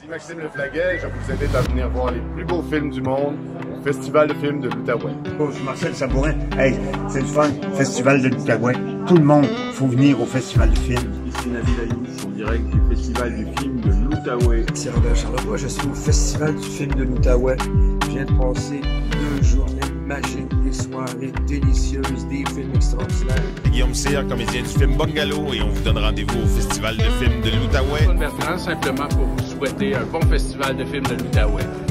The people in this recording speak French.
Ici Maxime Leflaguet, je vous invite à venir voir les plus beaux films du monde au Festival de films de l'Outaouais. Oh, je suis Marcel Sabourin. Hey, c'est le fun, Festival de l'Outaouais. Tout le monde, faut venir au Festival de films. Ici Nabil Ayoub, en direct du Festival du film de l'Outaouais. C'est Robert Charlevoix, je suis au Festival du film de l'Outaouais. Je viens de passer deux journées des soirées délicieuses, des films extraordinaires. Guillaume Cyr, comédien du film Bungalow, et on vous donne rendez-vous au Festival de films de l'Outaouais. Bertrand, simplement pour vous souhaiter un bon festival de films de l'Outaouais.